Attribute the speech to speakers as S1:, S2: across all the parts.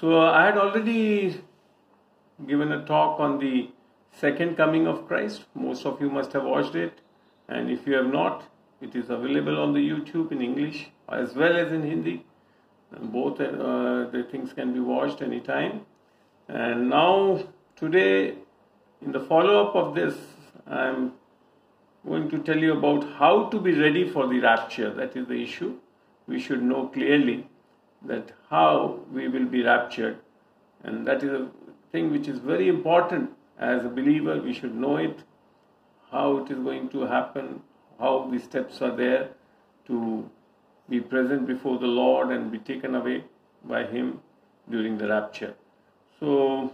S1: So I had already given a talk on the second coming of Christ. Most of you must have watched it, and if you have not, it is available on the YouTube in English as well as in Hindi. Both uh, the things can be watched anytime. And now, today, in the follow up of this, I'm going to tell you about how to be ready for the rapture. That is the issue. We should know clearly that how we will be raptured. And that is a thing which is very important as a believer. We should know it, how it is going to happen, how the steps are there to be present before the Lord and be taken away by Him during the rapture. So,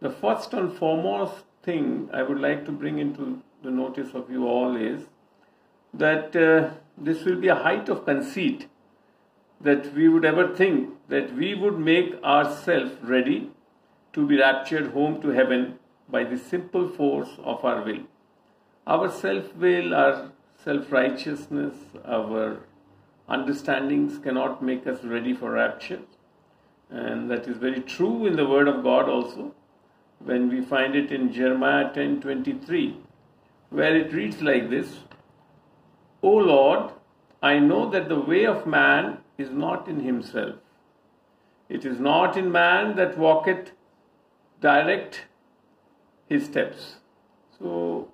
S1: the first and foremost thing I would like to bring into the notice of you all is that uh, this will be a height of conceit that we would ever think that we would make ourselves ready to be raptured home to heaven by the simple force of our will. Our self will, our self righteousness, our understandings cannot make us ready for rapture. And that is very true in the Word of God also, when we find it in Jeremiah 10 23, where it reads like this O Lord, I know that the way of man is not in himself. It is not in man that walketh direct his steps. So,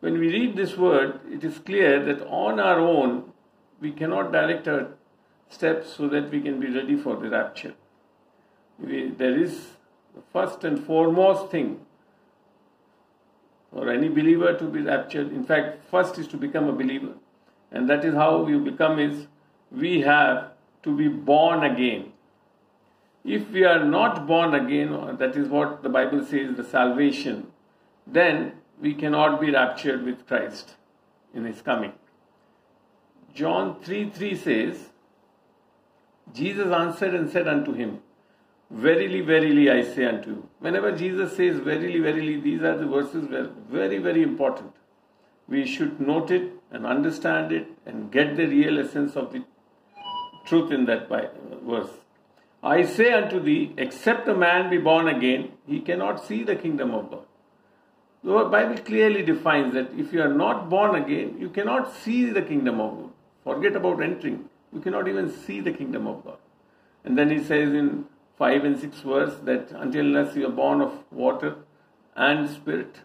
S1: when we read this word, it is clear that on our own we cannot direct our steps so that we can be ready for the rapture. We, there is the first and foremost thing for any believer to be raptured. In fact, first is to become a believer, and that is how you become is we have to be born again. If we are not born again, that is what the Bible says, the salvation, then we cannot be raptured with Christ in his coming. John 3 3 says, Jesus answered and said unto him, Verily, verily, I say unto you. Whenever Jesus says, Verily, verily, these are the verses were very, very important. We should note it and understand it and get the real essence of the truth in that verse. I say unto thee, except a man be born again, he cannot see the kingdom of God. The Bible clearly defines that if you are not born again, you cannot see the kingdom of God. Forget about entering. You cannot even see the kingdom of God. And then he says in 5 and 6 verse that until unless you are born of water and spirit,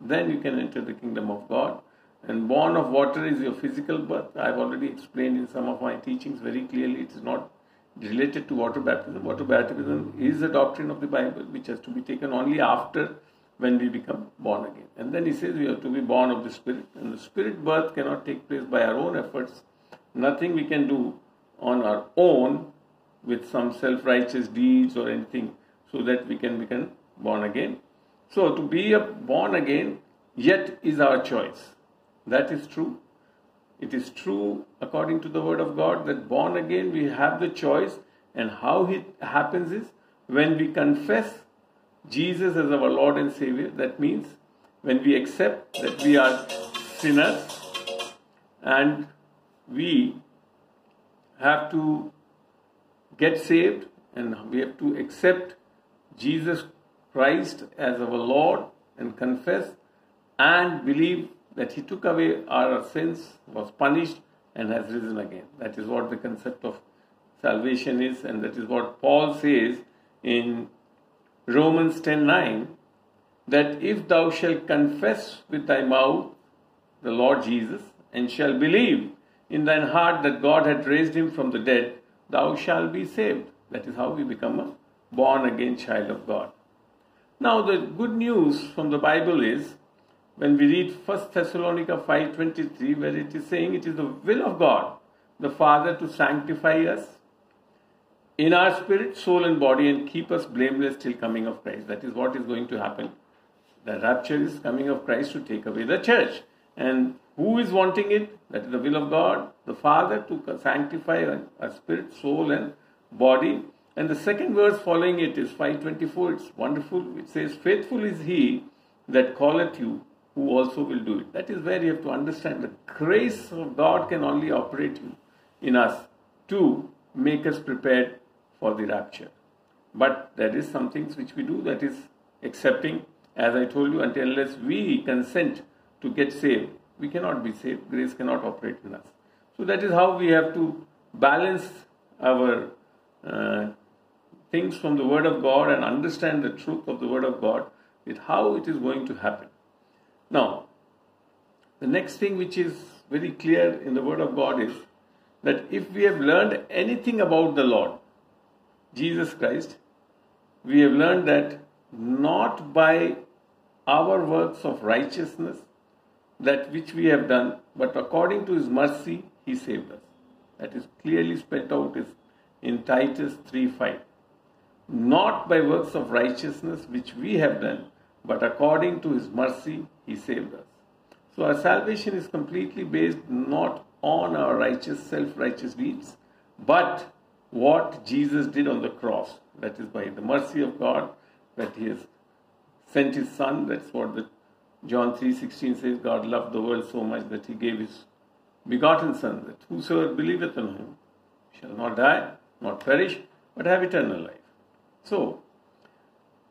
S1: then you can enter the kingdom of God. And born of water is your physical birth. I've already explained in some of my teachings very clearly. It is not related to water baptism. Water baptism is a doctrine of the Bible which has to be taken only after when we become born again. And then he says we have to be born of the Spirit. And the Spirit birth cannot take place by our own efforts. Nothing we can do on our own with some self righteous deeds or anything so that we can become born again. So to be a born again yet is our choice. That is true. It is true according to the word of God that born again we have the choice, and how it happens is when we confess Jesus as our Lord and Savior. That means when we accept that we are sinners and we have to get saved and we have to accept Jesus Christ as our Lord and confess and believe that he took away our sins, was punished, and has risen again. That is what the concept of salvation is, and that is what Paul says in Romans 10:9 that if thou shalt confess with thy mouth the Lord Jesus and shall believe in thine heart that God had raised him from the dead, thou shalt be saved. That is how we become a born again child of God. Now the good news from the Bible is when we read 1 Thessalonica 5.23 where it is saying it is the will of God, the Father to sanctify us in our spirit, soul and body and keep us blameless till coming of Christ. That is what is going to happen. The rapture is coming of Christ to take away the church. And who is wanting it? That is the will of God, the Father to sanctify our spirit, soul and body. And the second verse following it is 524. It's wonderful. It says, Faithful is he that calleth you who also will do it. That is where you have to understand the grace of God can only operate in us to make us prepared for the rapture. But there is some things which we do that is accepting, as I told you, until unless we consent to get saved, we cannot be saved. Grace cannot operate in us. So that is how we have to balance our uh, things from the Word of God and understand the truth of the Word of God with how it is going to happen. Now, the next thing which is very clear in the Word of God is that if we have learned anything about the Lord, Jesus Christ, we have learned that not by our works of righteousness, that which we have done, but according to His mercy, He saved us. That is clearly spelled out in Titus 3 5. Not by works of righteousness which we have done, but according to His mercy, He saved us. So our salvation is completely based not on our righteous, self righteous deeds, but what Jesus did on the cross. That is by the mercy of God that He has sent His Son. That's what the John 3:16 says, God loved the world so much that He gave His begotten Son, that whosoever believeth on Him shall not die, not perish, but have eternal life. So,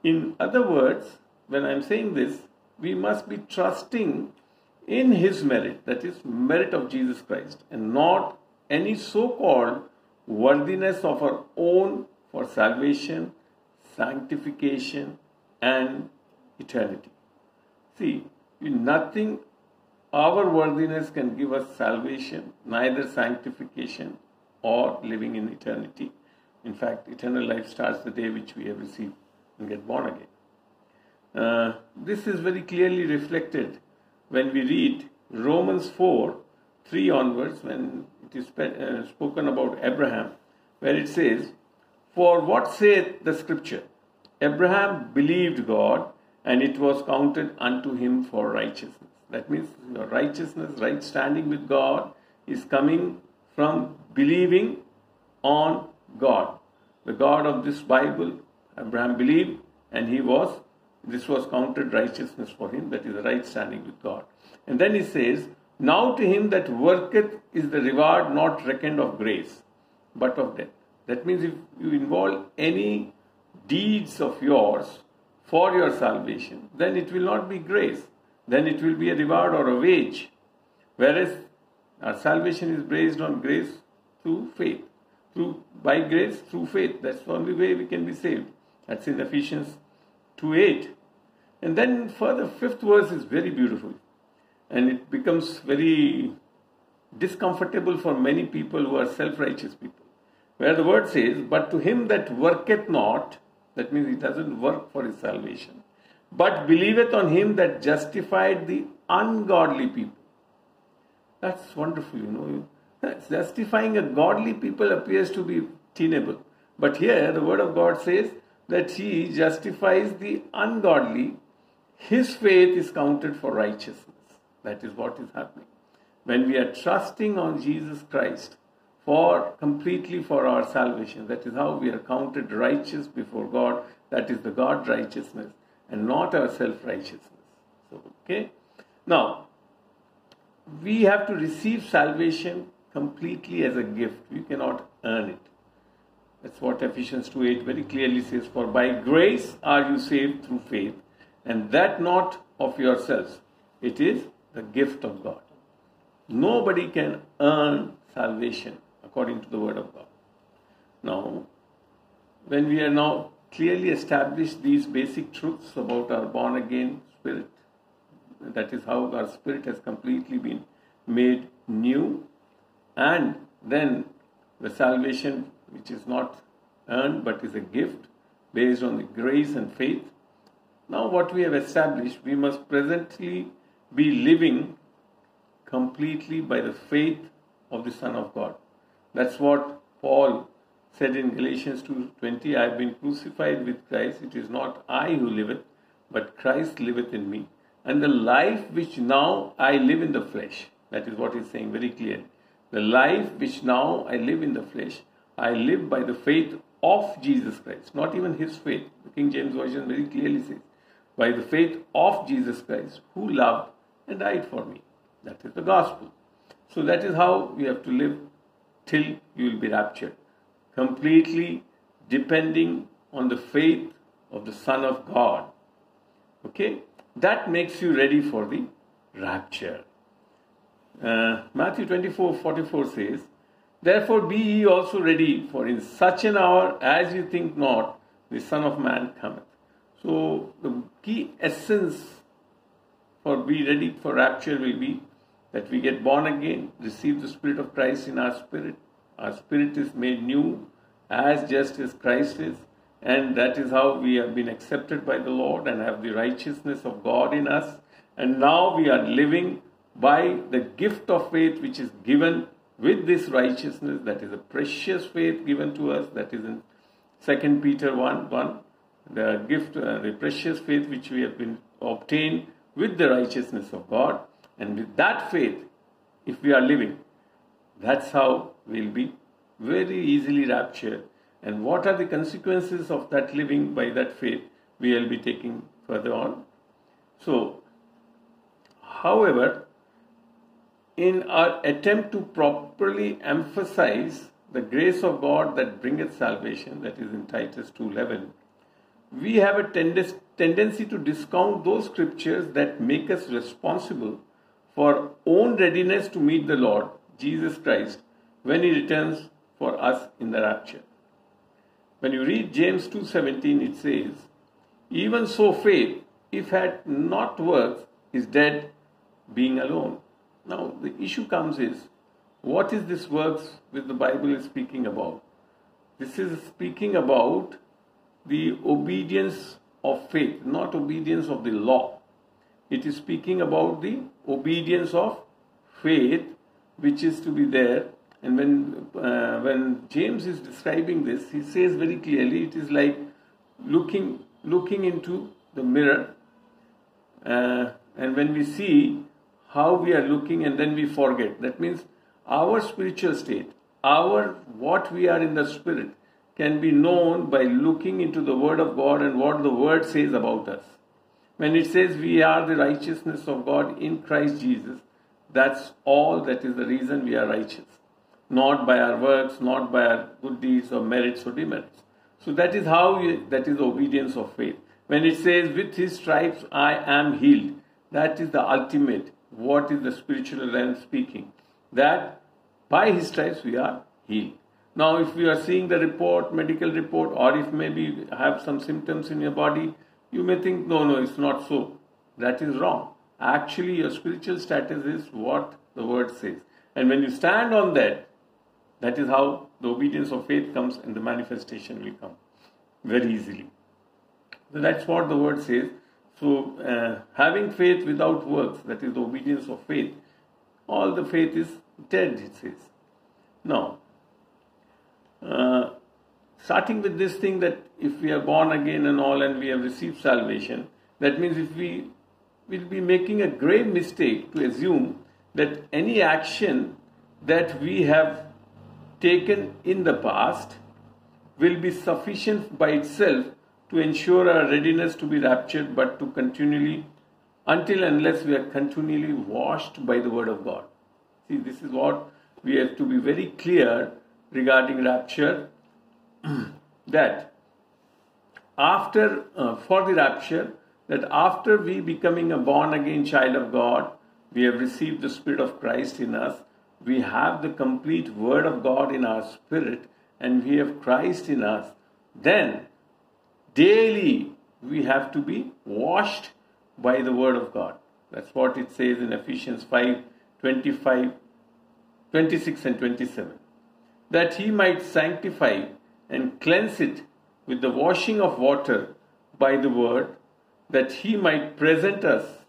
S1: in other words, when I'm saying this, we must be trusting in His merit, that is, merit of Jesus Christ, and not any so called worthiness of our own for salvation, sanctification, and eternity. See, nothing, our worthiness can give us salvation, neither sanctification or living in eternity. In fact, eternal life starts the day which we have received and get born again. Uh, this is very clearly reflected when we read Romans 4 3 onwards, when it is uh, spoken about Abraham, where it says, For what saith the scripture? Abraham believed God, and it was counted unto him for righteousness. That means your righteousness, right standing with God, is coming from believing on God. The God of this Bible, Abraham believed, and he was, this was counted righteousness for him, that is right standing with God. And then he says, Now to him that worketh is the reward not reckoned of grace, but of debt. That means if you involve any deeds of yours for your salvation, then it will not be grace. Then it will be a reward or a wage. Whereas our salvation is based on grace through faith. Through by grace through faith. That's the only way we can be saved. That's in Ephesians 2 8. And then further, fifth verse is very beautiful and it becomes very discomfortable for many people who are self righteous people. Where the word says, But to him that worketh not, that means he doesn't work for his salvation, but believeth on him that justified the ungodly people. That's wonderful, you know. Justifying a godly people appears to be tenable. But here the word of God says that he justifies the ungodly. His faith is counted for righteousness. That is what is happening. When we are trusting on Jesus Christ for completely for our salvation, that is how we are counted righteous before God. That is the God righteousness and not our self righteousness. So, okay. Now, we have to receive salvation completely as a gift. We cannot earn it. That's what Ephesians 2:8 very clearly says, For by grace are you saved through faith, and that not of yourselves. It is the gift of God. Nobody can earn salvation according to the word of God. Now, when we are now clearly established these basic truths about our born again spirit, that is how our spirit has completely been made new, and then the salvation which is not earned but is a gift based on the grace and faith. Now, what we have established, we must presently be living completely by the faith of the Son of God. That's what Paul said in Galatians 2:20, I have been crucified with Christ. It is not I who liveth, but Christ liveth in me. And the life which now I live in the flesh, that is what he's saying very clearly. The life which now I live in the flesh, I live by the faith of Jesus Christ, not even his faith. The King James Version very clearly says, by the faith of Jesus Christ, who loved and died for me. That is the gospel. So that is how we have to live till you will be raptured. Completely depending on the faith of the Son of God. Okay? That makes you ready for the rapture. Uh, Matthew 24 44 says, Therefore be ye also ready, for in such an hour as ye think not, the Son of Man cometh. So the key essence for be ready for rapture will be that we get born again, receive the Spirit of Christ in our spirit. Our spirit is made new as just as Christ is, and that is how we have been accepted by the Lord and have the righteousness of God in us. And now we are living by the gift of faith which is given with this righteousness, that is a precious faith given to us, that is in 2 Peter 1 1. The gift, uh, the precious faith which we have been obtained with the righteousness of God. And with that faith, if we are living, that's how we'll be very easily raptured. And what are the consequences of that living by that faith? We will be taking further on. So, however, in our attempt to properly emphasize the grace of God that bringeth salvation, that is in Titus 2:11, we have a tendency to discount those scriptures that make us responsible for own readiness to meet the Lord Jesus Christ when he returns for us in the rapture. When you read James 2:17 it says, "Even so faith, if had not works, is dead being alone." Now the issue comes is what is this works which the Bible is speaking about? This is speaking about the obedience of faith, not obedience of the law. It is speaking about the obedience of faith which is to be there. And when, uh, when James is describing this, he says very clearly it is like looking, looking into the mirror. Uh, and when we see how we are looking and then we forget, that means our spiritual state, our what we are in the spirit, can be known by looking into the Word of God and what the Word says about us. When it says we are the righteousness of God in Christ Jesus, that's all that is the reason we are righteous. Not by our works, not by our good deeds or merits or demerits. So that is how we, that is obedience of faith. When it says, with his stripes I am healed, that is the ultimate. What is the spiritual realm speaking? That by his stripes we are healed. Now, if you are seeing the report, medical report, or if maybe you have some symptoms in your body, you may think, no, no, it's not so. That is wrong. Actually, your spiritual status is what the word says. And when you stand on that, that is how the obedience of faith comes and the manifestation will come very easily. So that's what the word says. So, uh, having faith without works, that is the obedience of faith, all the faith is dead, it says. Now, uh, starting with this thing that if we are born again and all and we have received salvation, that means if we will be making a grave mistake to assume that any action that we have taken in the past will be sufficient by itself to ensure our readiness to be raptured, but to continually, until unless we are continually washed by the Word of God. See, this is what we have to be very clear regarding rapture that after uh, for the rapture that after we becoming a born again child of god we have received the spirit of christ in us we have the complete word of god in our spirit and we have christ in us then daily we have to be washed by the word of god that's what it says in ephesians 5 25 26 and 27 that he might sanctify and cleanse it with the washing of water by the word, that he might present us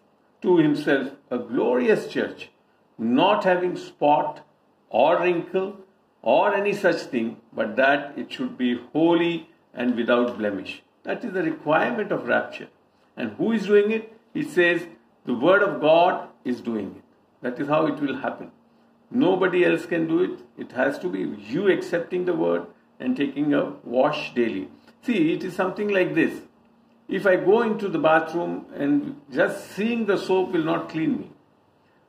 S1: to himself a glorious church, not having spot or wrinkle or any such thing, but that it should be holy and without blemish. That is the requirement of rapture. And who is doing it? He says the word of God is doing it. That is how it will happen. Nobody else can do it. It has to be you accepting the word and taking a wash daily. See, it is something like this. If I go into the bathroom and just seeing the soap will not clean me,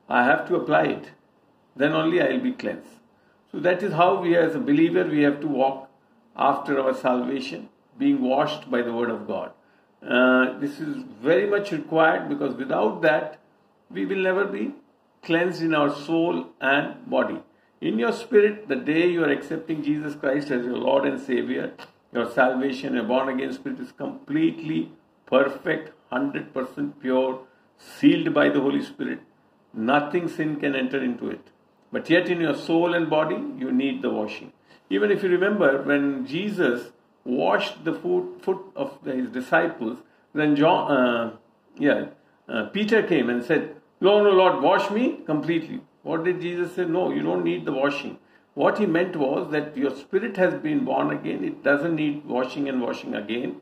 S1: I have to apply it. Then only I will be cleansed. So that is how we as a believer we have to walk after our salvation. Being washed by the word of God. Uh, this is very much required because without that, we will never be cleansed in our soul and body. In your spirit, the day you are accepting Jesus Christ as your Lord and Savior, your salvation, your born again spirit is completely perfect, 100% pure, sealed by the Holy Spirit. Nothing sin can enter into it. But yet, in your soul and body, you need the washing. Even if you remember, when Jesus washed the foot, foot of his disciples, then John, uh, yeah, uh, Peter came and said, No, no, Lord, wash me completely. What did Jesus say? No, you don't need the washing. What he meant was that your spirit has been born again. It doesn't need washing and washing again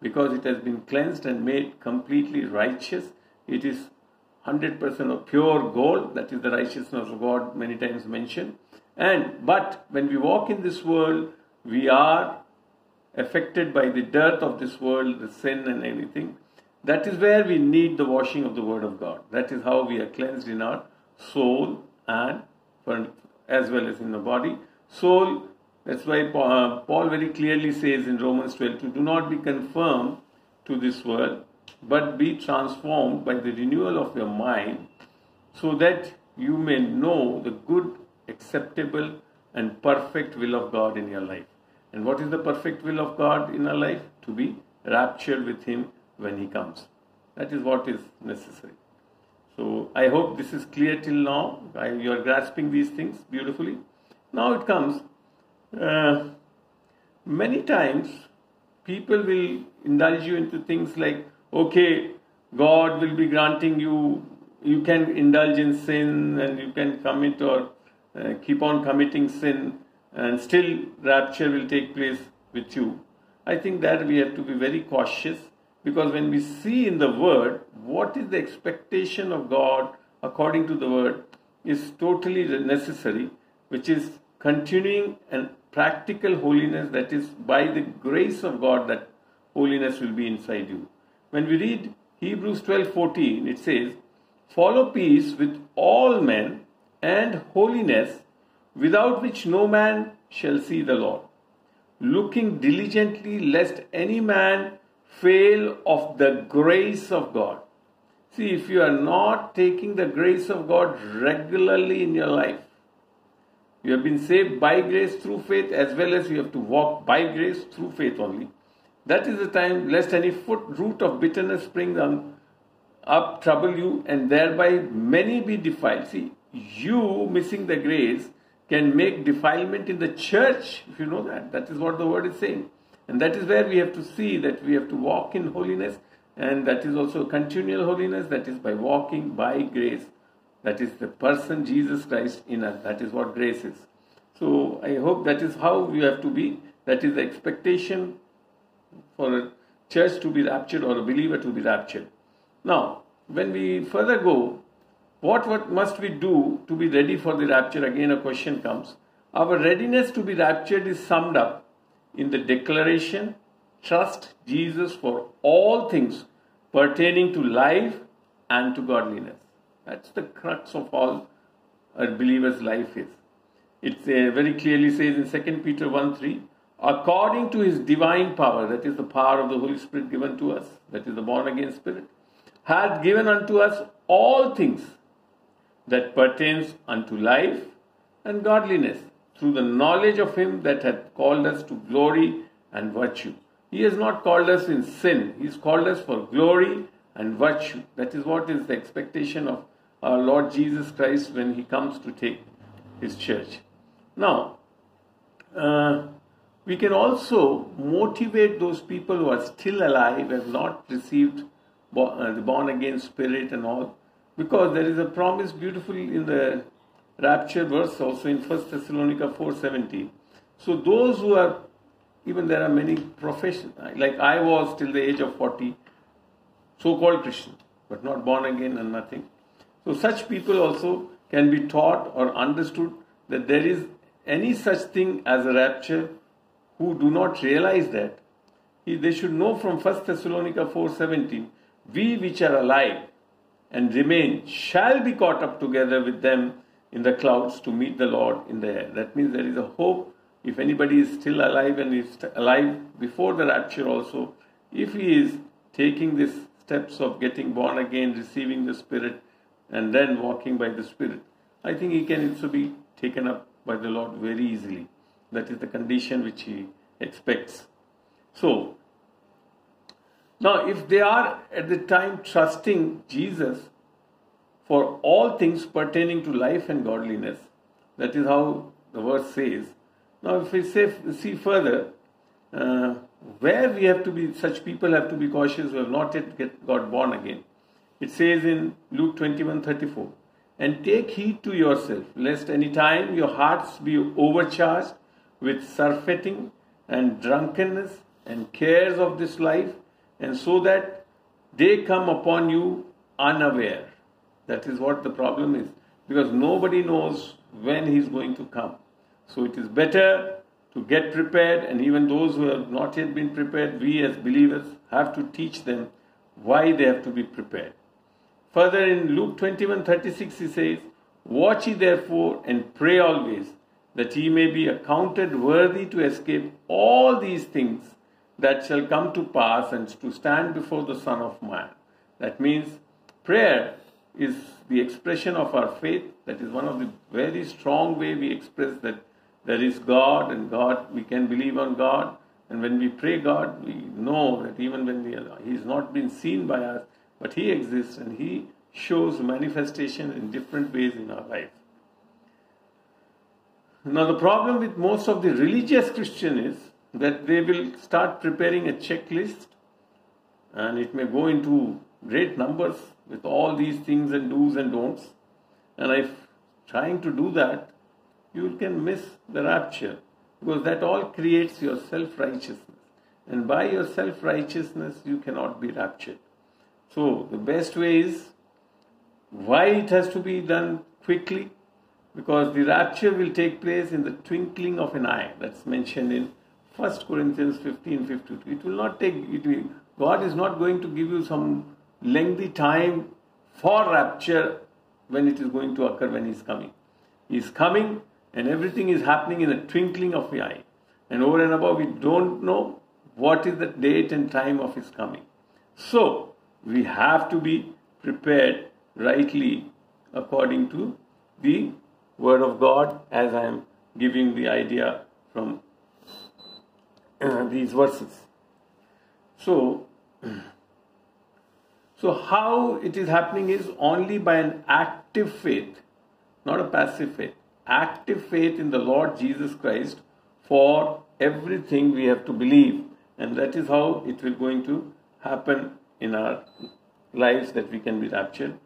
S1: because it has been cleansed and made completely righteous. It is 100% of pure gold. That is the righteousness of God, many times mentioned. And but when we walk in this world, we are affected by the dirt of this world, the sin and everything. That is where we need the washing of the Word of God. That is how we are cleansed in our soul and as well as in the body. Soul, that's why uh, Paul very clearly says in Romans 12 to do not be conformed to this world, but be transformed by the renewal of your mind, so that you may know the good, acceptable, and perfect will of God in your life. And what is the perfect will of God in our life? To be raptured with Him when He comes. That is what is necessary. So I hope this is clear till now. you are grasping these things beautifully. Now it comes. Uh, many times people will indulge you into things like, okay, God will be granting you, you can indulge in sin and you can commit or uh, keep on committing sin and still rapture will take place with you. I think that we have to be very cautious because when we see in the word what is the expectation of God according to the word is totally necessary, which is continuing and practical holiness that is by the grace of God that holiness will be inside you. When we read Hebrews 12:14 it says follow peace with all men and holiness without which no man shall see the Lord, looking diligently lest any man fail of the grace of God. See, if you are not taking the grace of God regularly in your life, you have been saved by grace through faith as well as you have to walk by grace through faith only. That is the time, lest any foot root of bitterness spring up, trouble you, and thereby many be defiled. See, you missing the grace can make defilement in the church, if you know that. That is what the word is saying. And that is where we have to see that we have to walk in holiness, and that is also continual holiness, that is by walking by grace. That is the person Jesus Christ in us. That is what grace is. So I hope that is how we have to be. That is the expectation for a church to be raptured or a believer to be raptured. Now, when we further go, what, what must we do to be ready for the rapture? Again, a question comes. Our readiness to be raptured is summed up in the declaration trust Jesus for all things pertaining to life and to godliness. That's the crux of all a believer's life is. It uh, very clearly says in 2 Peter 1 3, according to his divine power, that is the power of the Holy Spirit given to us, that is the born again spirit, hath given unto us all things that pertains unto life and godliness through the knowledge of him that hath called us to glory and virtue. He has not called us in sin. He has called us for glory and virtue. That is what is the expectation of our Lord Jesus Christ when he comes to take his church. Now, uh, we can also motivate those people who are still alive, have not received uh, the born again spirit and all, because there is a promise beautiful in the rapture verse also in 1 Thessalonica 4.17. So those who are, even there are many professions, like I was till the age of 40, so-called Christian, but not born again and nothing. So such people also can be taught or understood that there is any such thing as a rapture who do not realize that. They should know from 1 Thessalonica 4.17, we which are alive and remain shall be caught up together with them in the clouds to meet the Lord in the air. That means there is a hope if anybody is still alive and is alive before the rapture also, if he is taking these steps of getting born again, receiving the Spirit, and then walking by the Spirit, I think he can also be taken up by the Lord very easily. That is the condition which he expects. So, now if they are at the time trusting Jesus for all things pertaining to life and godliness, that is how the verse says. Now, if we say, see further, uh, where we have to be, such people have to be cautious who have not yet get, got born again. It says in Luke 21 34, and take heed to yourself, lest any time your hearts be overcharged with surfeiting and drunkenness and cares of this life, and so that they come upon you unaware. That is what the problem is, because nobody knows when he is going to come. So it is better to get prepared, and even those who have not yet been prepared, we as believers have to teach them why they have to be prepared. Further in Luke 21 36, he says, Watch ye therefore and pray always, that ye may be accounted worthy to escape all these things that shall come to pass and to stand before the Son of Man. That means prayer is the expression of our faith. That is one of the very strong way we express that there is God and God, we can believe on God. And when we pray God, we know that even when we are, He is not been seen by us, but He exists and He shows manifestation in different ways in our life. Now, the problem with most of the religious Christian is that they will start preparing a checklist and it may go into great numbers with all these things and do's and don'ts. And if trying to do that, you can miss the rapture because that all creates your self righteousness. And by your self righteousness, you cannot be raptured. So, the best way is why it has to be done quickly? Because the rapture will take place in the twinkling of an eye. That's mentioned in 1 Corinthians 15 52. It will not take, it will, God is not going to give you some lengthy time for rapture when it is going to occur when He is coming. He is coming and everything is happening in a twinkling of the eye. And over and above, we don't know what is the date and time of his coming. So, we have to be prepared rightly according to the Word of God, as I am giving the idea from these verses. So, so how it is happening is only by an active faith, not a passive faith active faith in the Lord Jesus Christ for everything we have to believe. And that is how it will going to happen in our lives that we can be raptured.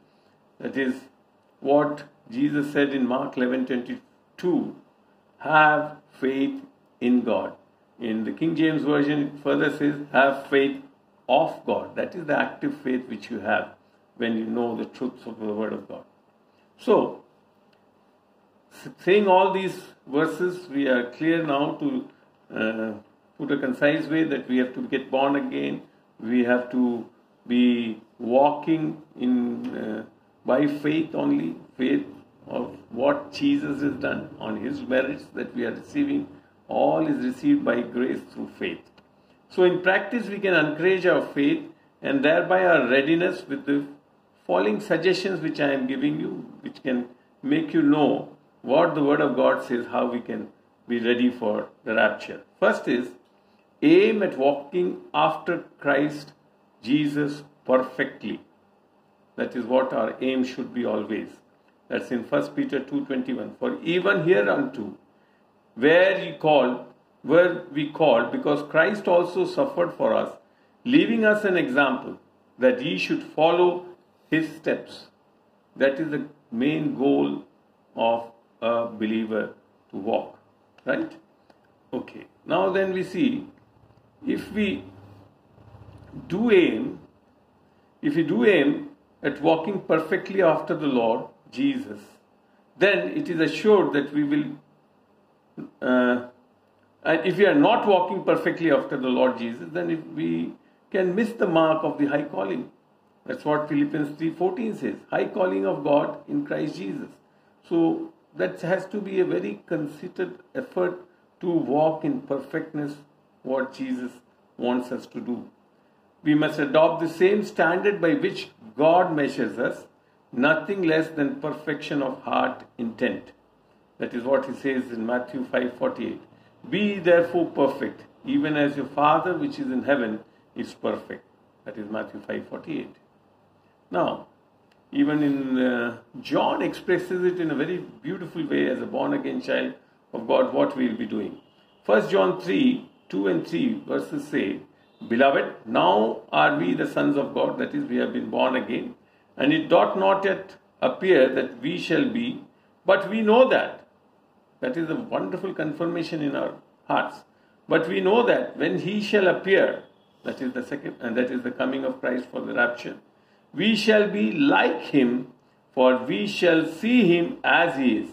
S1: That is what Jesus said in Mark 11 22 have faith in God. In the King James Version, it further says, have faith of God. That is the active faith which you have when you know the truths of the Word of God. So, saying all these verses, we are clear now to uh, put a concise way that we have to get born again. We have to be walking in uh, by faith only, faith of what Jesus has done on His merits that we are receiving. All is received by grace through faith. So, in practice, we can encourage our faith and thereby our readiness with the following suggestions which I am giving you, which can make you know what the Word of God says, how we can be ready for the rapture. First is aim at walking after Christ Jesus perfectly. That is what our aim should be always. That's in 1 Peter 2:21. For even hereunto, where ye called, were we called, because Christ also suffered for us, leaving us an example that ye should follow his steps. That is the main goal of a believer to walk. Right? Okay. Now then we see if we do aim, if we do aim at walking perfectly after the Lord Jesus, then it is assured that we will. Uh, and if we are not walking perfectly after the Lord Jesus, then if we can miss the mark of the high calling. That's what Philippians 3:14 says. High calling of God in Christ Jesus. So that has to be a very considered effort to walk in perfectness what Jesus wants us to do. We must adopt the same standard by which God measures us, nothing less than perfection of heart intent. That is what he says in Matthew 5:48. Be therefore perfect, even as your Father which is in heaven is perfect. That is Matthew 5:48. Now, even in uh, John expresses it in a very beautiful way as a born again child of God what we will be doing. First John 3 2 and 3 verses say, Beloved, now are we the sons of God, that is, we have been born again, and it doth not yet appear that we shall be, but we know that. That is a wonderful confirmation in our hearts. But we know that when he shall appear, that is the second, and that is the coming of Christ for the rapture, we shall be like him, for we shall see him as he is.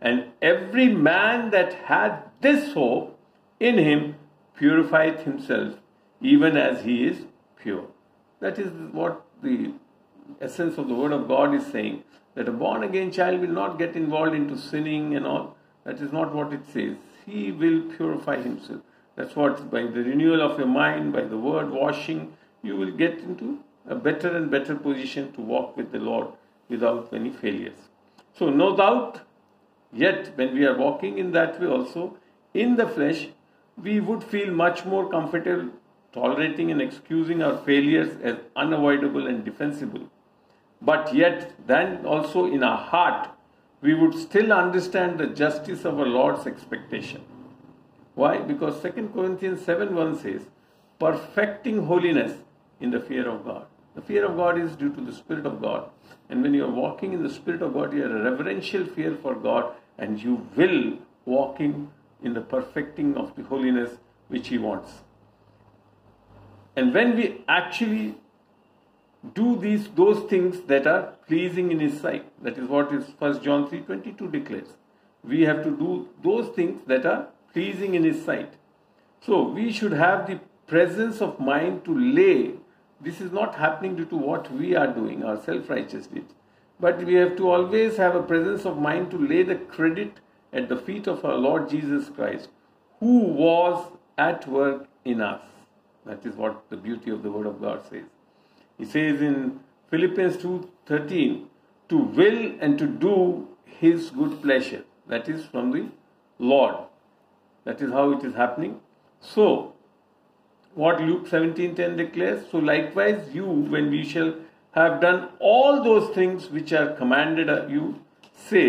S1: And every man that hath this hope in him purifieth himself, even as he is pure. That is what the essence of the Word of God is saying. That a born again child will not get involved into sinning and all. That is not what it says. He will purify himself. That's what, by the renewal of your mind, by the word washing, you will get into a better and better position to walk with the Lord without any failures. So, no doubt, yet when we are walking in that way also, in the flesh, we would feel much more comfortable tolerating and excusing our failures as unavoidable and defensible. But yet, then also in our heart, we would still understand the justice of our Lord's expectation. Why? Because 2 Corinthians 7 1 says, perfecting holiness in the fear of God. The fear of God is due to the Spirit of God. And when you are walking in the Spirit of God, you have a reverential fear for God and you will walking in the perfecting of the holiness which He wants. And when we actually do these those things that are pleasing in his sight. That is what is first john 3.22 declares. We have to do those things that are pleasing in his sight. So we should have the presence of mind to lay. This is not happening due to what we are doing our self-righteous deeds but we have to always have a presence of mind to lay the credit at the feet of our lord jesus christ who was at work in us. That is what the beauty of the word of god says he says in Philippians 2:13 to will and to do his good pleasure that is from the Lord. That is how it is happening. So what Luke 17:10 declares so likewise you when we shall have done all those things which are commanded you say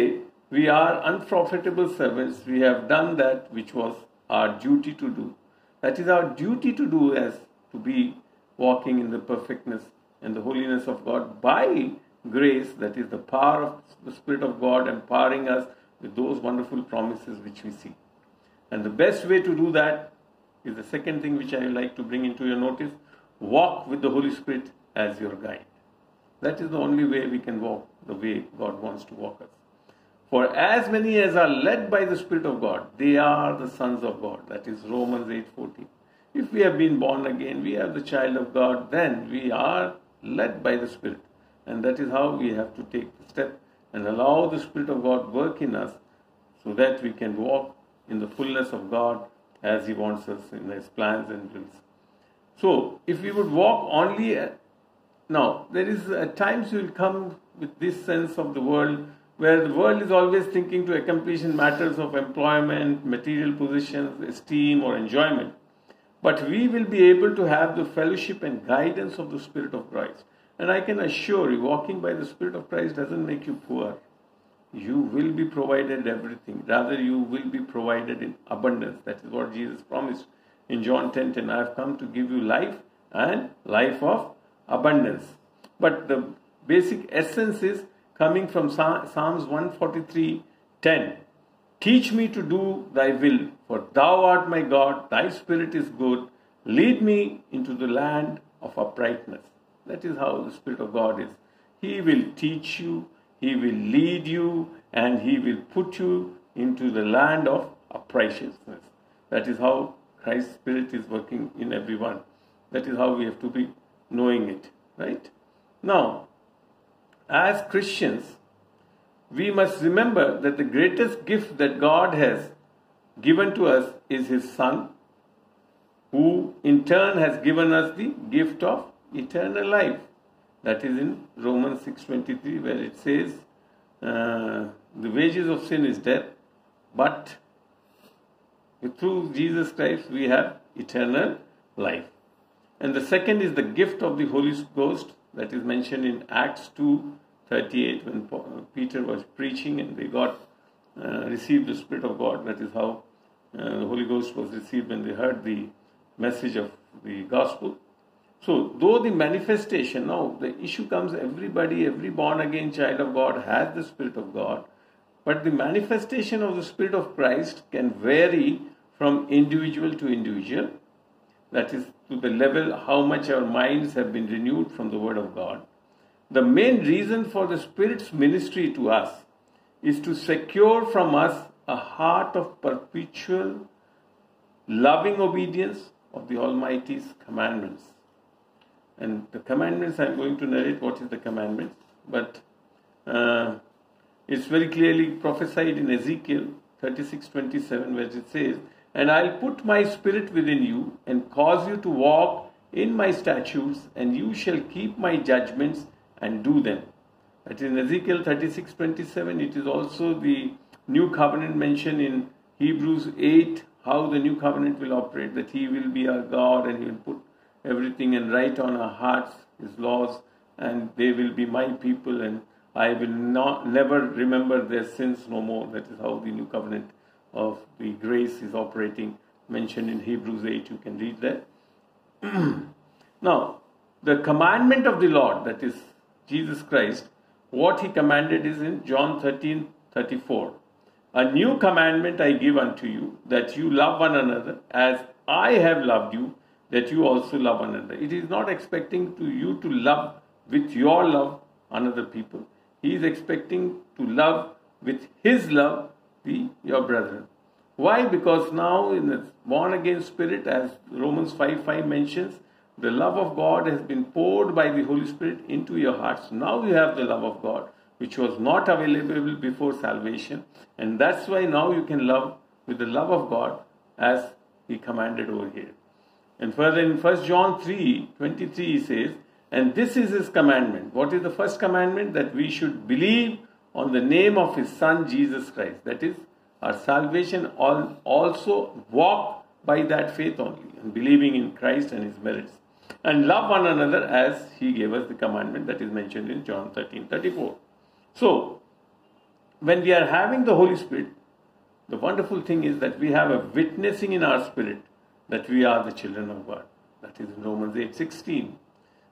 S1: we are unprofitable servants. We have done that which was our duty to do. That is our duty to do as to be walking in the perfectness and the holiness of God by grace, that is the power of the Spirit of God empowering us with those wonderful promises which we see. And the best way to do that is the second thing which I would like to bring into your notice walk with the Holy Spirit as your guide. That is the only way we can walk the way God wants to walk us. For as many as are led by the Spirit of God, they are the sons of God. That is Romans 8:14. If we have been born again, we are the child of God, then we are led by the Spirit. And that is how we have to take the step and allow the Spirit of God work in us so that we can walk in the fullness of God as He wants us in His plans and wills. So, if we would walk only at, now, there is at times you will come with this sense of the world where the world is always thinking to accomplish in matters of employment, material positions, esteem, or enjoyment. But we will be able to have the fellowship and guidance of the Spirit of Christ. And I can assure you, walking by the Spirit of Christ doesn't make you poor. You will be provided everything. Rather, you will be provided in abundance. That is what Jesus promised in John 10 10. I have come to give you life and life of abundance. But the basic essence is coming from Psalms 143 10. Teach me to do thy will, for thou art my God, thy spirit is good. Lead me into the land of uprightness. That is how the Spirit of God is. He will teach you, He will lead you, and He will put you into the land of uprightness. That is how Christ's Spirit is working in everyone. That is how we have to be knowing it. Right? Now, as Christians, we must remember that the greatest gift that God has given to us is his Son, who in turn has given us the gift of eternal life. That is in Romans 6.23 where it says, uh, the wages of sin is death, but through Jesus Christ we have eternal life. And the second is the gift of the Holy Ghost that is mentioned in Acts 2:38 when Peter was preaching and they got uh, received the Spirit of God. That is how uh, the Holy Ghost was received when they heard the message of the gospel. So, though the manifestation, now the issue comes everybody, every born again child of God has the Spirit of God, but the manifestation of the Spirit of Christ can vary from individual to individual. That is to the level how much our minds have been renewed from the Word of God. The main reason for the Spirit's ministry to us is to secure from us a heart of perpetual loving obedience of the Almighty's commandments. And the commandments, I'm going to narrate what is the commandments, but uh, it's very clearly prophesied in Ezekiel 36:27, where it says, And I'll put my spirit within you and cause you to walk in my statutes, and you shall keep my judgments and do them. Is in Ezekiel 36:27. It is also the new covenant mentioned in Hebrews 8 how the new covenant will operate, that He will be our God and He will put everything and write on our hearts His laws, and they will be my people, and I will not never remember their sins no more. That is how the new covenant of the grace is operating, mentioned in Hebrews 8. You can read that. now, the commandment of the Lord, that is Jesus Christ, what He commanded is in John 13 34. A new commandment I give unto you, that you love one another as I have loved you, that you also love one another. It is not expecting to you to love with your love another people. He is expecting to love with his love the your brethren. Why? Because now in the born again spirit, as Romans 5 5 mentions, the love of God has been poured by the Holy Spirit into your hearts. Now you have the love of God which was not available before salvation. And that's why now you can love with the love of God as He commanded over here. And further in 1 John 3 23, He says, And this is His commandment. What is the first commandment? That we should believe on the name of His Son Jesus Christ. That is, our salvation also walk by that faith only and believing in Christ and His merits. And love one another as He gave us the commandment that is mentioned in John 13 34. So, when we are having the Holy Spirit, the wonderful thing is that we have a witnessing in our spirit that we are the children of God. That is in Romans 8 16.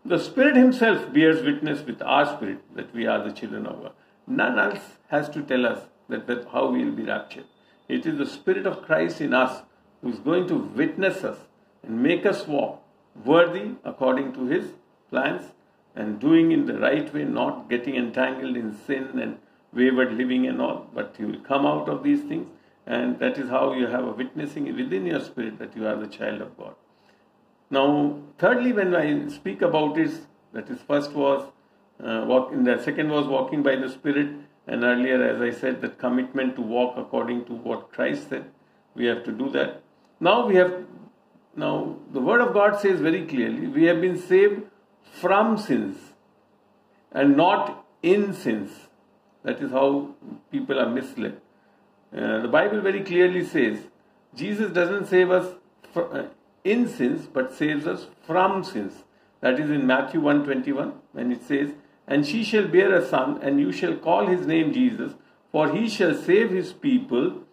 S1: The Spirit Himself bears witness with our spirit that we are the children of God. None else has to tell us that, that how we will be raptured. It is the Spirit of Christ in us who is going to witness us and make us walk worthy according to His plans and doing in the right way, not getting entangled in sin and wayward living and all, but you will come out of these things, and that is how you have a witnessing within your spirit that you are the child of God. Now, thirdly, when I speak about it, that is first was uh, walk in the second was walking by the Spirit, and earlier, as I said, that commitment to walk according to what Christ said, we have to do that. Now we have now the Word of God says very clearly, we have been saved from sins and not in sins. That is how people are misled. Uh, the Bible very clearly says Jesus doesn't save us for, uh, in sins but saves us from sins. That is in Matthew 1:21 when it says, "And she shall bear a son, and you shall call his name Jesus, for he shall save his people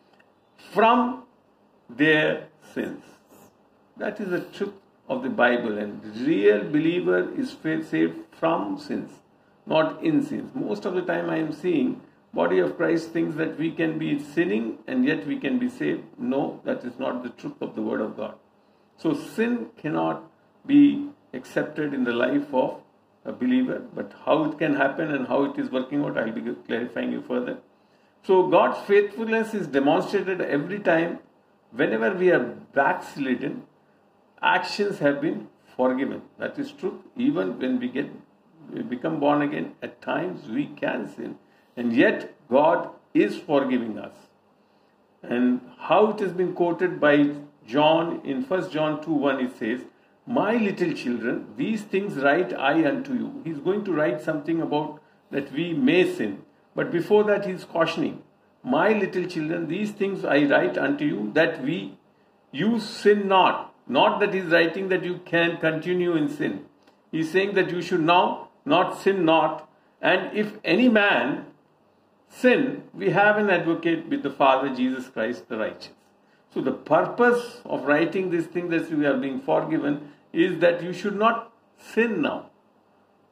S1: from their sins." That is the truth of the Bible, and the real believer is saved from sins, not in sins. Most of the time, I am seeing body of Christ thinks that we can be sinning and yet we can be saved. No, that is not the truth of the Word of God. So sin cannot be accepted in the life of a believer, but how it can happen and how it is working out, I'll be clarifying you further. So God's faithfulness is demonstrated every time whenever we are backslidden actions have been forgiven. That is true. Even when we get we become born again, at times we can sin, and yet God is forgiving us. and how it has been quoted by John in 1 John 2 1, it says, My little children, these things write I unto you. He's going to write something about that we may sin. But before that, he's cautioning, My little children, these things I write unto you, that we, you sin not. Not that he's writing that you can continue in sin. He's saying that you should now not sin not. And if any man sin, we have an advocate with the Father, Jesus Christ the righteous. So the purpose of writing this thing that we are being forgiven is that you should not sin now.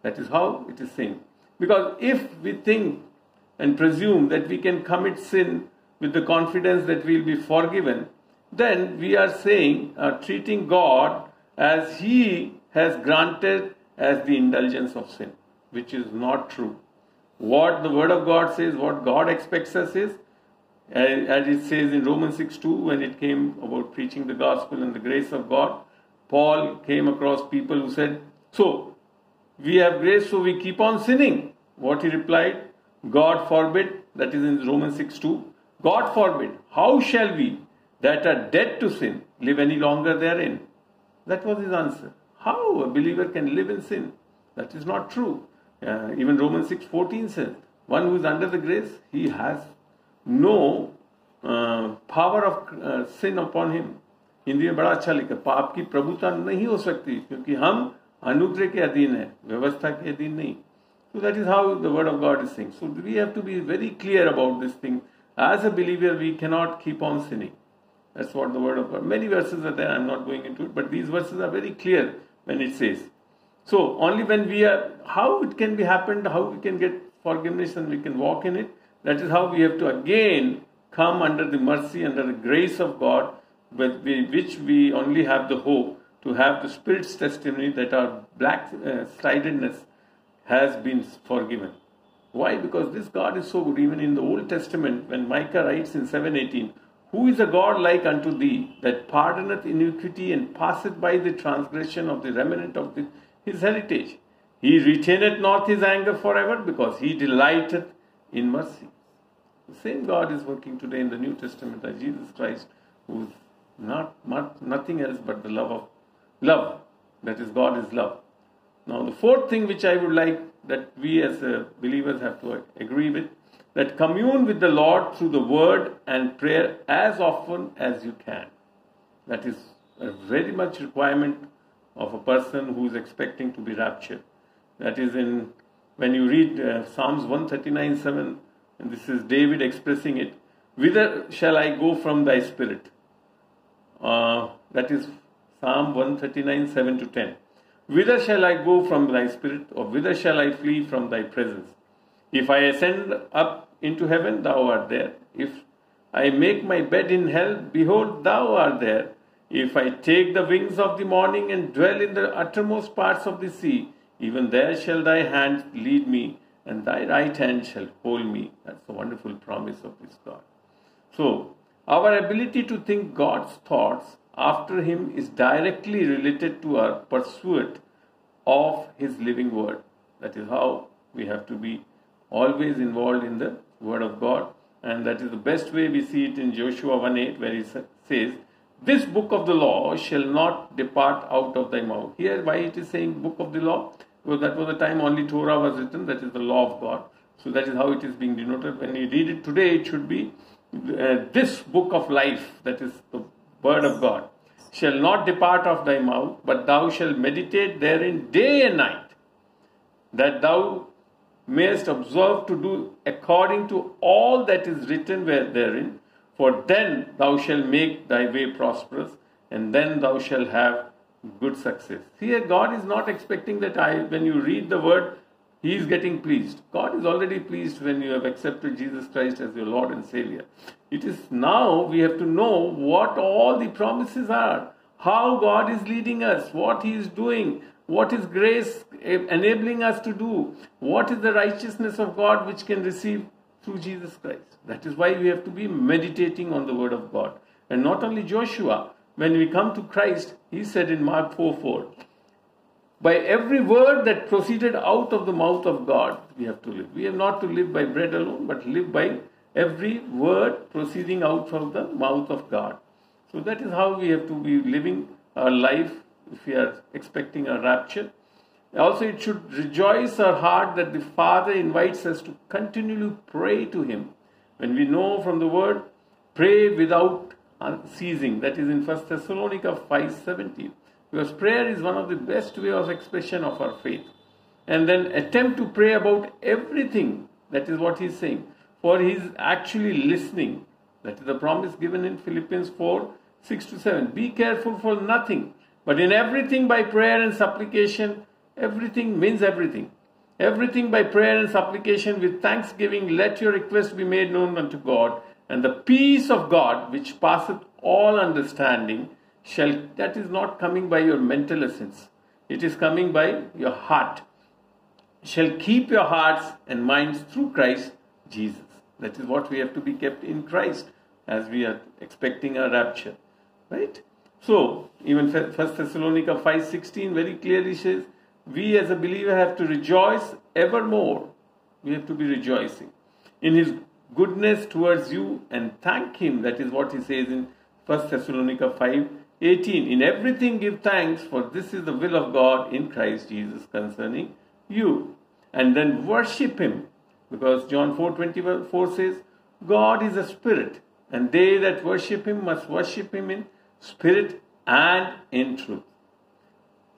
S1: That is how it is saying. Because if we think and presume that we can commit sin with the confidence that we will be forgiven, then we are saying, uh, treating God as He has granted as the indulgence of sin, which is not true. What the Word of God says, what God expects us is, as it says in Romans 6 2, when it came about preaching the gospel and the grace of God, Paul came across people who said, So, we have grace, so we keep on sinning. What he replied, God forbid, that is in Romans 6 2, God forbid, how shall we that are dead to sin live any longer therein? That was his answer. How a believer can live in sin? That is not true. Uh, even Romans 6 14 says, one who is under the grace, he has no uh, power of uh, sin upon him. Hindi में बड़ा अच्छा लिखा पाप की प्रभुता नहीं हो सकती क्योंकि हम अनुग्रह के अधीन है व्यवस्था के अधीन नहीं So that is how the word of God is saying. So we have to be very clear about this thing. As a believer, we cannot keep on sinning. That's what the word of God. Many verses are there. I'm not going into it, but these verses are very clear when it says. So only when we are, how it can be happened, how we can get forgiveness and we can walk in it. That is how we have to again come under the mercy, under the grace of God, with which we only have the hope to have the Spirit's testimony that our black uh, sidedness has been forgiven. Why? Because this God is so good. Even in the Old Testament, when Micah writes in 718, Who is a God like unto thee, that pardoneth iniquity and passeth by the transgression of the remnant of the, his heritage? He retaineth not his anger forever, because he delighteth in mercy. The same God is working today in the New Testament as Jesus Christ, who is not, not nothing else but the love of love. That is, God is love. Now, the fourth thing which I would like that we as uh, believers have to agree with that commune with the Lord through the word and prayer as often as you can. That is a very much requirement of a person who is expecting to be raptured. That is in when you read uh, Psalms 139 7, and this is David expressing it, Whither shall I go from thy spirit? Uh, that is Psalm 139 7 to 10. Whither shall I go from thy spirit, or whither shall I flee from thy presence? If I ascend up into heaven, thou art there. If I make my bed in hell, behold, thou art there. If I take the wings of the morning and dwell in the uttermost parts of the sea, even there shall thy hand lead me, and thy right hand shall hold me. That's the wonderful promise of this God. So, our ability to think God's thoughts after Him is directly related to our pursuit of His living Word. That is how we have to be always involved in the Word of God. And that is the best way we see it in Joshua 1 8, where he says, This book of the law shall not depart out of thy mouth. Here, why it is saying book of the law? Because that was the time only Torah was written, that is the law of God. So that is how it is being denoted. When you read it today, it should be uh, this book of life, that is the word of God, shall not depart of thy mouth, but thou shalt meditate therein day and night, that thou mayest observe to do according to all that is written therein, for then thou shalt make thy way prosperous, and then thou shalt have good success. Here, God is not expecting that I, when you read the word, He is getting pleased. God is already pleased when you have accepted Jesus Christ as your Lord and Savior. It is now we have to know what all the promises are, how God is leading us, what He is doing, what is grace enabling us to do? What is the righteousness of God which can receive through Jesus Christ? That is why we have to be meditating on the Word of God. And not only Joshua, when we come to Christ, he said in Mark 4 4, by every word that proceeded out of the mouth of God, we have to live. We have not to live by bread alone, but live by every word proceeding out from the mouth of God. So that is how we have to be living our life if we are expecting a rapture. Also, it should rejoice our heart that the Father invites us to continually pray to Him. When we know from the Word, pray without ceasing. That is in 1 Thessalonica 5.17. Because prayer is one of the best way of expression of our faith. And then attempt to pray about everything. That is what he's saying. For he is actually listening. That is the promise given in Philippians 4 6 to 7. Be careful for nothing, but in everything by prayer and supplication, everything means everything. Everything by prayer and supplication with thanksgiving, let your request be made known unto God, and the peace of God, which passeth all understanding, shall, that is not coming by your mental essence, it is coming by your heart, shall keep your hearts and minds through Christ Jesus. That is what we have to be kept in Christ as we are expecting a rapture. Right? So, even 1 Thessalonica 5.16 very clearly says, we as a believer have to rejoice evermore. We have to be rejoicing in His goodness towards you and thank Him. That is what He says in 1 Thessalonica 5.18. In everything give thanks, for this is the will of God in Christ Jesus concerning you. And then worship Him. Because John 4.24 says, God is a spirit, and they that worship Him must worship Him in spirit and in truth.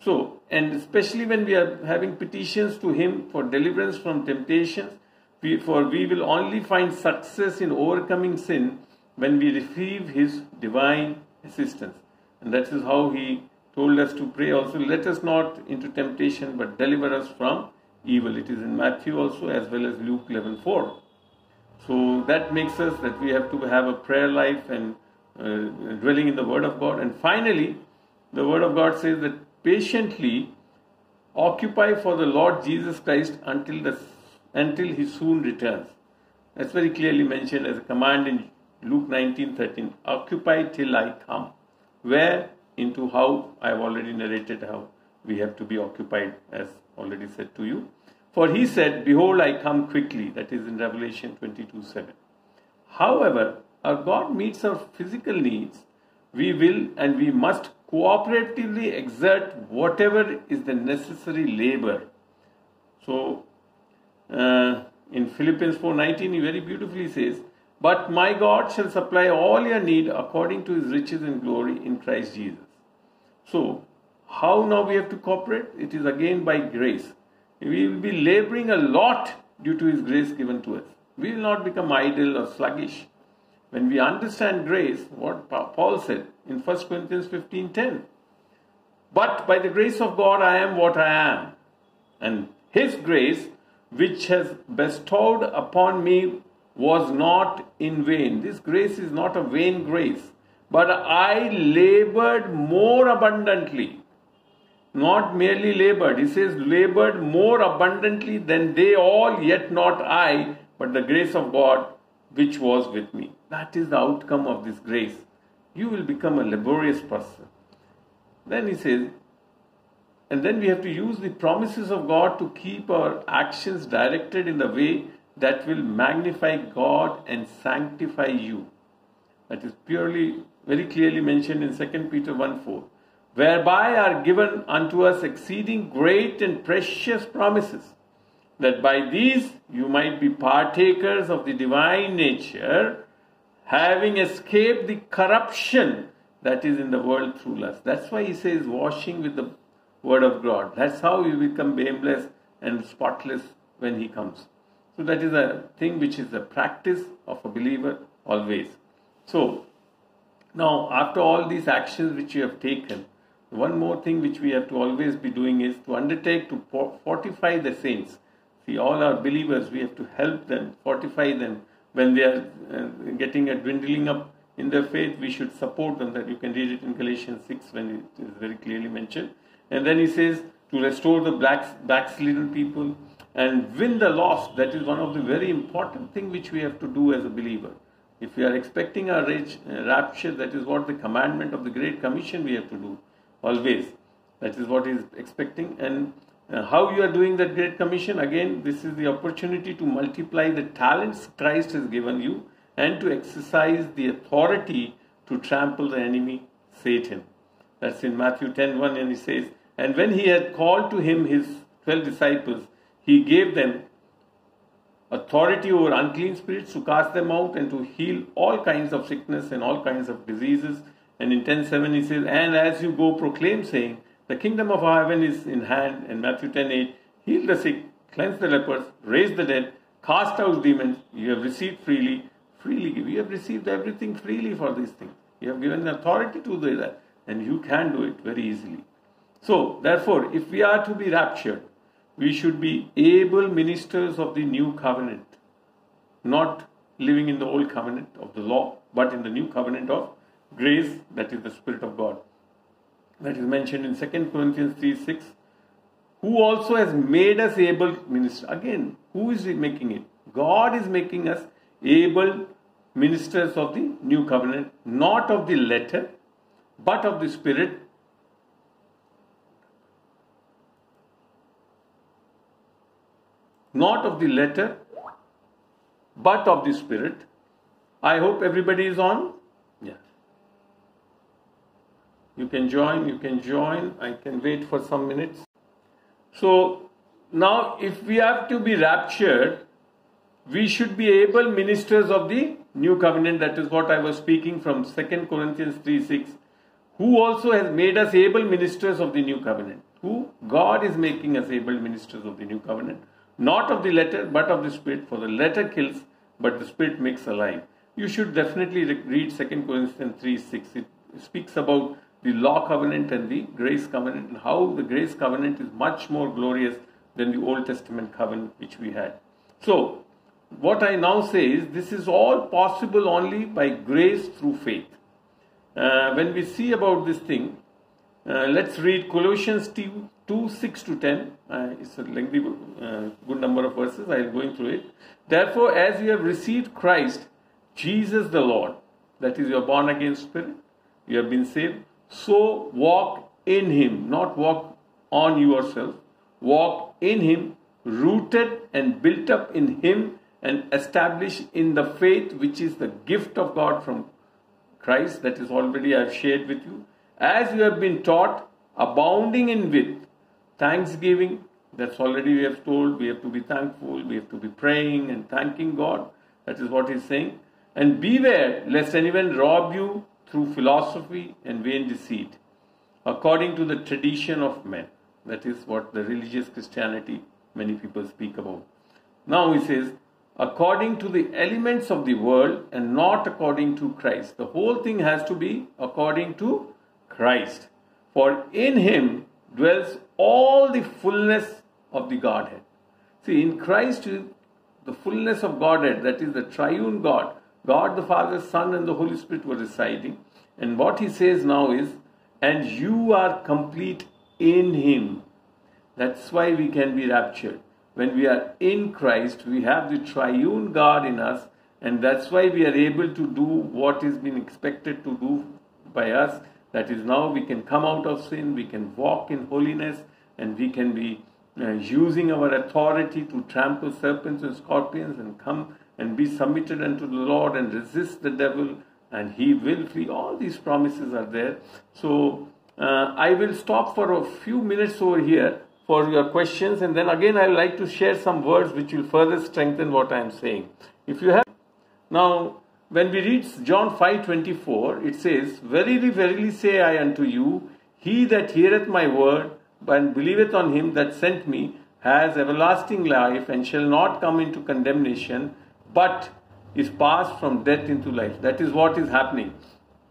S1: So, and especially when we are having petitions to Him for deliverance from temptations, we, for we will only find success in overcoming sin when we receive His divine assistance. And that is how He told us to pray also, let us not into temptation, but deliver us from evil. It is in Matthew also as well as Luke 11 4. So that makes us that we have to have a prayer life and uh, dwelling in the Word of God. And finally, the Word of God says that patiently occupy for the Lord Jesus Christ until the until He soon returns. That's very clearly mentioned as a command in Luke 19:13. Occupy till I come. Where into how I have already narrated how we have to be occupied, as already said to you. For he said, Behold, I come quickly. That is in Revelation 22 7. However, our God meets our physical needs, we will and we must cooperatively exert whatever is the necessary labor. So, uh, in Philippians 4:19, he very beautifully says, "But my God shall supply all your need according to His riches and glory in Christ Jesus." So, how now we have to cooperate? It is again by grace. We will be laboring a lot due to His grace given to us. We will not become idle or sluggish. When we understand grace, what Paul said in 1 Corinthians 15:10, but by the grace of God I am what I am, and His grace, which has bestowed upon me, was not in vain. This grace is not a vain grace, but I labored more abundantly. Not merely labored, he says, labored more abundantly than they all, yet not I, but the grace of God which was with me. That is the outcome of this grace. You will become a laborious person. Then he says, and then we have to use the promises of God to keep our actions directed in the way that will magnify God and sanctify you. That is purely, very clearly mentioned in 2 Peter 1 4. Whereby are given unto us exceeding great and precious promises that by these you might be partakers of the divine nature, having escaped the corruption that is in the world through lust. That's why he says washing with the word of God. That's how you become blameless and spotless when he comes. So that is a thing which is the practice of a believer always. So now after all these actions which you have taken, one more thing which we have to always be doing is to undertake to fortify the saints See, all our believers, we have to help them, fortify them. When they are uh, getting a dwindling up in their faith, we should support them. That you can read it in Galatians 6 when it is very clearly mentioned. And then he says to restore the blacks, backslidden people and win the lost. That is one of the very important thing which we have to do as a believer. If we are expecting rich, uh, rapture, that is what the commandment of the Great Commission we have to do always. That is what he is expecting. And Uh, how you are doing that Great Commission? Again, this is the opportunity to multiply the talents Christ has given you and to exercise the authority to trample the enemy, Satan. That's in Matthew 10 1, and he says, And when he had called to him his 12 disciples, he gave them authority over unclean spirits to cast them out and to heal all kinds of sickness and all kinds of diseases. And in 10:7 he says, And as you go, proclaim, saying, The kingdom of heaven is in hand. And Matthew 10:8, heal the sick, cleanse the lepers, raise the dead, cast out demons. You have received freely, freely give. You have received everything freely for these things. You have given authority to do that, and you can do it very easily. So, therefore, if we are to be raptured, we should be able ministers of the new covenant, not living in the old covenant of the law, but in the new covenant of grace, that is the Spirit of God. That is mentioned in 2 Corinthians 3 6. Who also has made us able ministers. Again, who is making it? God is making us able ministers of the new covenant, not of the letter, but of the Spirit not of the letter, but of the Spirit. I hope everybody is on. Yeah. You can join, you can join. I can wait for some minutes. So, now if we have to be raptured, we should be able ministers of the new covenant. That is what I was speaking from 2 Corinthians 3 6. Who also has made us able ministers of the new covenant? Who? God is making us able ministers of the new covenant not of the letter, but of the Spirit, for the letter kills, but the Spirit makes alive. You should definitely read 2 Corinthians 3 6. It speaks about the law covenant and the grace covenant, and how the grace covenant is much more glorious than the Old Testament covenant which we had. So, what I now say is this is all possible only by grace through faith. Uh, when we see about this thing, uh, let's read Colossians 2, 2 6 to 10. Uh, it's a lengthy, uh, good number of verses. I am going through it. Therefore, as you have received Christ, Jesus the Lord, that is your born again spirit, you have been saved, so walk in Him, not walk on yourself. Walk in Him, rooted and built up in Him, and established in the faith which is the gift of God from Christ, that is already I have shared with you. As you have been taught, abounding in with Thanksgiving, that's already we have told. We have to be thankful. We have to be praying and thanking God. That is what he's saying. And beware lest anyone rob you through philosophy and vain deceit, according to the tradition of men. That is what the religious Christianity many people speak about. Now he says, according to the elements of the world and not according to Christ. The whole thing has to be according to Christ. For in him dwells all the fullness of the Godhead. See, in Christ, the fullness of Godhead, that is the triune God, God the Father, Son, and the Holy Spirit were residing. And what he says now is, and you are complete in him. That's why we can be raptured. When we are in Christ, we have the triune God in us, and that's why we are able to do what is being expected to do by us that is, now we can come out of sin, we can walk in holiness, and we can be uh, using our authority to trample serpents and scorpions and come and be submitted unto the Lord and resist the devil, and he will flee. All these promises are there. So, uh, I will stop for a few minutes over here for your questions, and then again, I would like to share some words which will further strengthen what I am saying. If you have now, when we read John 5:24, it says, Verily, verily say I unto you, he that heareth my word and believeth on him that sent me has everlasting life and shall not come into condemnation, but is passed from death into life. That is what is happening.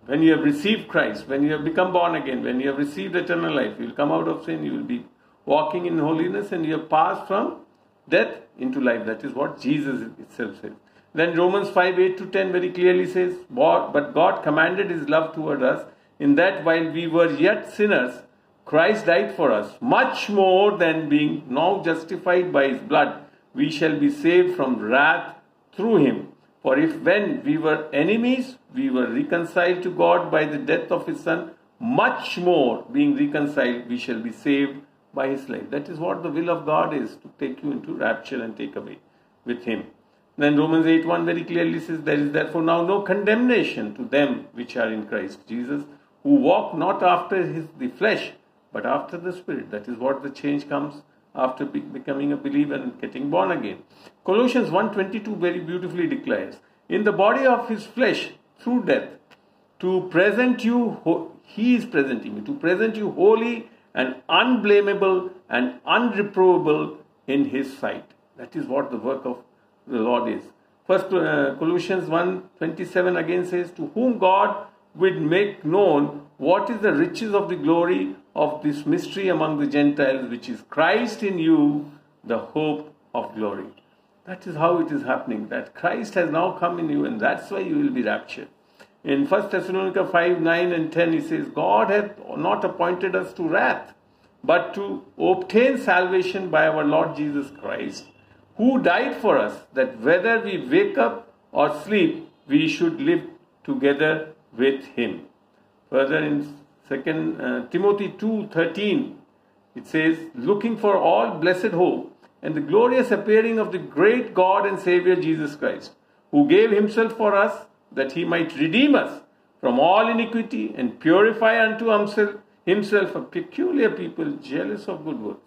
S1: When you have received Christ, when you have become born again, when you have received eternal life, you will come out of sin, you will be walking in holiness, and you have passed from death into life. That is what Jesus itself says. Then Romans 5 8 to 10 very clearly says, But God commanded His love toward us in that while we were yet sinners, Christ died for us. Much more than being now justified by His blood, we shall be saved from wrath through Him. For if when we were enemies, we were reconciled to God by the death of His Son, much more being reconciled, we shall be saved by his life. That is what the will of God is to take you into rapture and take away with him. Then Romans 8 1 very clearly says, There is therefore now no condemnation to them which are in Christ Jesus, who walk not after his, the flesh, but after the Spirit. That is what the change comes after be- becoming a believer and getting born again. Colossians 1.22 very beautifully declares, In the body of his flesh, through death, to present you, he is presenting you, to present you holy and unblameable and unreprovable in his sight. That is what the work of the Lord is. First uh, Colossians 1.27 again says, To whom God would make known what is the riches of the glory of this mystery among the Gentiles, which is Christ in you, the hope of glory. That is how it is happening, that Christ has now come in you, and that's why you will be raptured. In 1 Thessalonica 5 9 and 10, he says, God hath not appointed us to wrath, but to obtain salvation by our Lord Jesus Christ, who died for us, that whether we wake up or sleep, we should live together with him. Further in Second uh, Timothy 2:13 it says looking for all blessed hope and the glorious appearing of the great God and Savior Jesus Christ who gave himself for us that he might redeem us from all iniquity and purify unto himself, himself a peculiar people jealous of good works.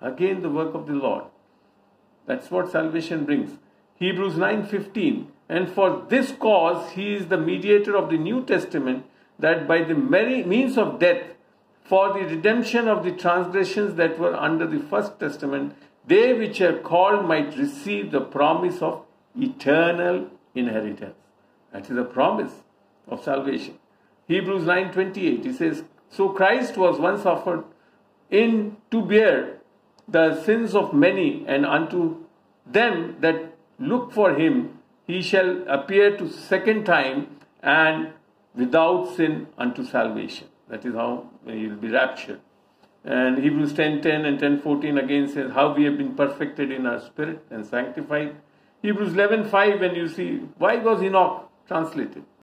S1: Again the work of the Lord. That's what salvation brings. Hebrews 9:15 and for this cause he is the mediator of the New Testament that by the means of death, for the redemption of the transgressions that were under the first testament, they which are called might receive the promise of eternal inheritance. That is a promise of salvation. Hebrews 9:28 he says, "So Christ was once offered in to bear the sins of many, and unto them that look for him he shall appear to second time and without sin unto salvation. That is how he will be raptured. And Hebrews 10.10 10 and 10.14 again says how we have been perfected in our spirit and sanctified. Hebrews 11.5 when you see why was Enoch translated?